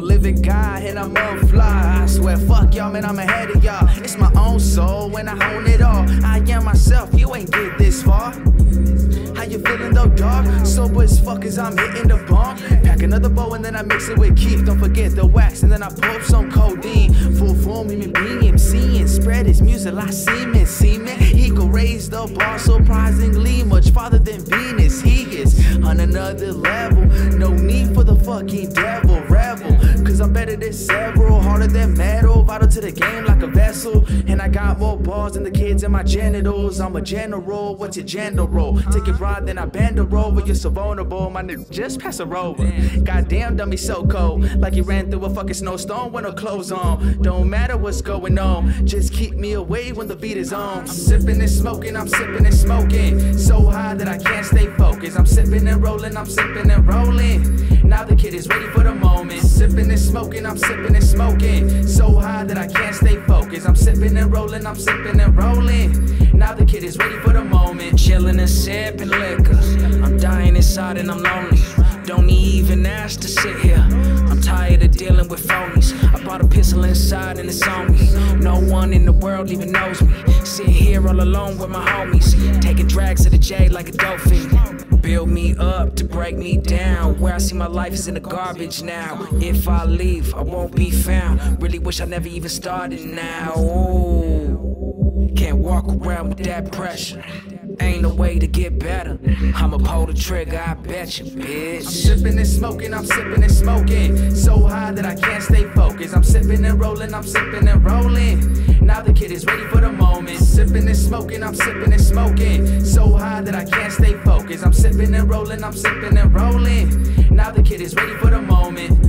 that guy and I'm on fly. I swear, fuck y'all, man, I'm ahead of y'all. It's my own soul when I own it all. I am myself, you ain't get this far. How you feeling though, dog? Sober as fuck as I'm hitting the bomb. Pack another bow and then I mix it with kief. Don't forget the wax and then I pull some codeine. Full form, human being, seeing. Spread his music like semen, semen. He could raise the bar surprisingly much farther than Venus. He is on another level. No need for the fucking devil. I'm better than several, harder than metal. Vital to the game like a vessel. And I got more balls than the kids in my genitals. I'm a general, what's your gender role? Take it broad, then I bend her over. You're so vulnerable, my nigga, just pass her over. Goddamn, dummy, so cold. Like he ran through a fucking snowstorm with no clothes on. Don't matter what's going on, just keep me away when the beat is on. I'm sipping and smoking, I'm sipping and smoking. So high that I can't stay focused. I'm sipping and rolling, I'm sipping and rolling. Now the kid is ready for the moment. Sipping and smoking, I'm sipping and smoking. So high that I can't stay focused. I'm sipping and rolling, I'm sipping and rolling. Now the kid is ready for the moment. Chillin' and sipping liquor. I'm dying inside and I'm lonely. Don't even ask to sit here. I'm tired of dealing with phonies. I brought a pistol inside and it's on me. No one in the world even knows me. Sit here all alone with my homies. Taking drags to the J like a dolphin. Build me up to break me down. Where I see my life is in the garbage now. If I leave, I won't be found. Really wish I never even started now. Ooh. Can't walk around with that pressure. Ain't no way to get better. I'ma pull the trigger, I bet you, bitch. I'm sipping and smoking, I'm sipping and smoking. So high that I can't stay focused. I'm sipping and rolling, I'm sipping and rolling. Now the kid is ready for the moment. Sipping and smoking, I'm sipping and smoking. So high that I can't stay focused. I'm sipping and rolling, I'm sipping and rolling. Now the kid is ready for the moment.